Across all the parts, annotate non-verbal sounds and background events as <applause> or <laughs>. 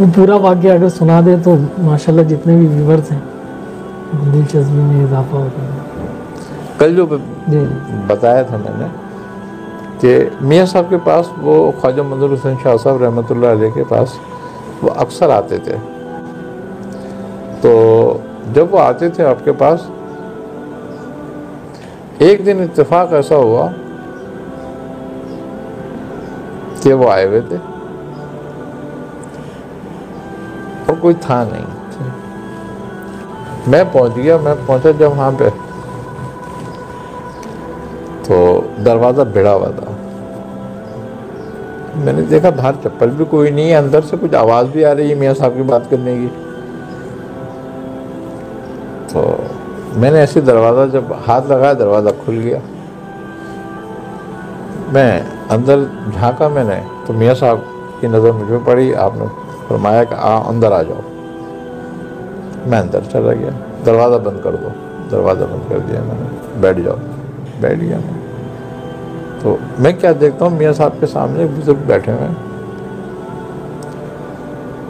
वो पूरा वाक्य अगर सुना दे तो माशाल्लाह जितने भी व्यूवर्स हैं दिलचस्पी में इजाफा होता है कल जो। बताया था मैंने कि मियाँ साहब के पास वो ख्वाजा मंजूर हुसैन शाह साहब रहमतुल्लाह अलैह के पास वो अक्सर आते थे। तो जब वो आते थे आपके पास एक दिन इत्तेफाक ऐसा हुआ कि वो आए हुए थे। और कोई था नहीं। मैं पहुँच गया, मैं पहुँचा जब वहाँ पे। तो दरवाज़ा भिड़ा हुआ था। मैंने देखा बाहर चप्पल भी कोई नहीं है, अंदर से कुछ आवाज़ भी आ रही है मियाँ साहब की बात करने की। तो मैंने ऐसे दरवाज़ा, जब हाथ लगाया, दरवाज़ा खुल गया। मैं अंदर झांका मैंने तो मियाँ साहब की नज़र मुझ पर पड़ी, आपने फरमाया कि, आ, अंदर आ जाओ। मैं अंदर चला गया। दरवाज़ा बंद कर दो। दरवाज़ा बंद कर दिया मैंने। बैठ जाओ। बैठ गया मैं। तो मैं क्या देखता हूँ? मियाँ साहब के सामने बुज़ुर्ग बैठे हुए हैं।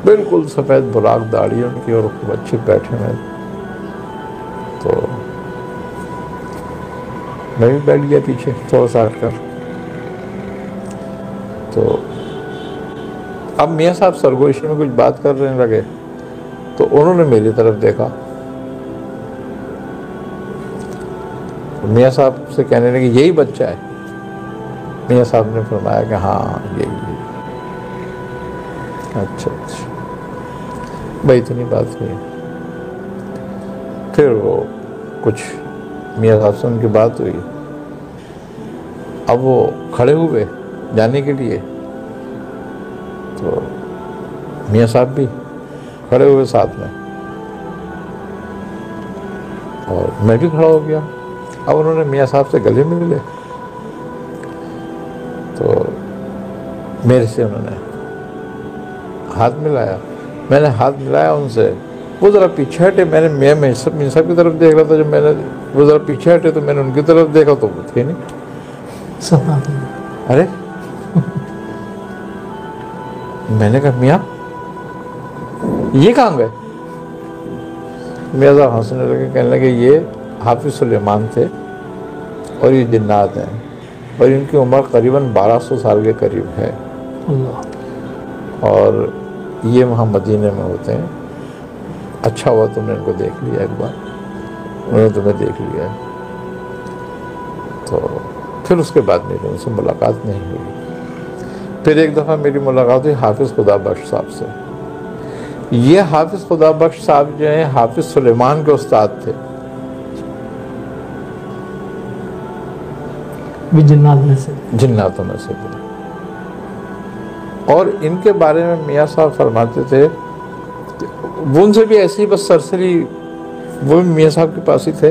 बिल्कुल सफ़ेद बुराक दाढ़ी उनकी और खूब अच्छे बैठे हुए तो मैं भी बैठ गया पीछे, थोड़ा सा हटकर तो अब मियाँ साहब सरगोशी में कुछ बात करने लगे तो उन्होंने मेरी तरफ़ देखा। तो मियाँ साहब से कहने लगे, यही बच्चा है। मियाँ साहब ने फरमाया कि हाँ यही है। अच्छा अच्छा। भाई, इतनी बात हुई फिर वो कुछ मियाँ साहब से उनकी बात हुई। अब वो खड़े हुए जाने के लिए मियाँ साहब भी खड़े हुए साथ में। और मैं भी खड़ा हो गया। अब उन्होंने मियाँ साहब से गले मिले तो मेरे से उन्होंने हाथ मिलाया। मैंने हाथ मिलाया उनसे। वो ज़रा पीछे हटे। मैंने मैं मैं सब मियाँ साहब की तरफ़ देख रहा था। जब मैंने वो ज़रा पीछे हटे तो मैंने उनकी तरफ़ देखा तो वो थे नहीं। अरे! <laughs> मैंने कहा मियाँ ये कहाँ गए? मियाँ साहब हंसने लगे कहने लगे ये हाफिज सुलेमान थे और ये जिन्नात हैं और इनकी उम्र करीबन 1200 साल के करीब है। और ये वहाँ मदीने में होते हैं। अच्छा हुआ तुमने इनको देख लिया एक बार। उन्होंने तुम्हें देख लिया है। तो फिर उसके बाद मेरी उनसे मुलाकात नहीं हुई। फिर एक दफ़ा मेरी मुलाकात हुई हाफिज़ खुदा बख्श साहब से। ये हाफिज़ खुदा बख्श साहब जो हैं हाफिज़ सुलेमान के उस्ताद थे। जिन्नात में से। जिन्नातों में से थे और इनके बारे में मियाँ साहब फरमाते थे वो उनसे भी ऐसी बस सरसरी वो भी मियाँ साहब के पास ही थे।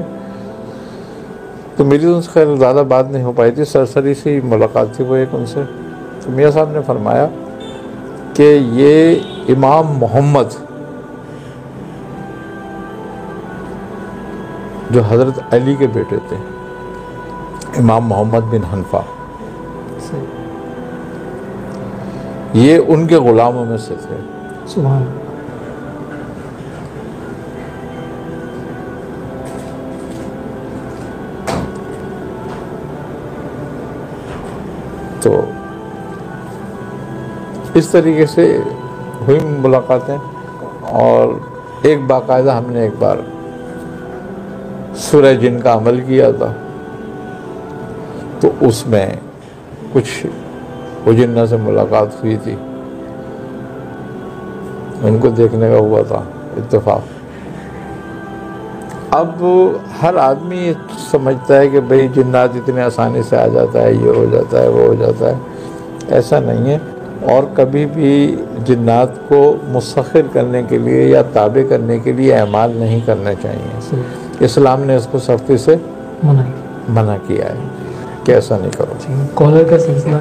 तो मेरी तो उनसे खैर ज़्यादा बात नहीं हो पाई थी सरसरी सी मुलाकात थी वो एक उनसे। तो मियाँ साहब ने फरमाया कि ये इमाम मोहम्मद जो हज़रत अली के बेटे थे इमाम मोहम्मद बिन हनफा। ये उनके गुलामों में से थे। तो इस तरीके से हुई मुलाकातें और एक बाकायदा हमने एक बार सूरह जिन का अमल किया था। तो उसमें कुछ उजिन्ना से मुलाकात हुई थी। उनको देखने का हुआ था इतफाक़ अब हर आदमी समझता है कि भाई जिन्नात इतने आसानी से आ जाता है, ये हो जाता है, वो हो जाता है। ऐसा नहीं है। और कभी भी जिन्नात को मुस्तखिर करने के लिए या ताबे करने के लिए अमाल नहीं करना चाहिए। इस्लाम ने इसको सख्ती से मना किया। है कि ऐसा नहीं करो। कॉलर का सिलसिला